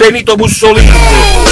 Benito Mussolini.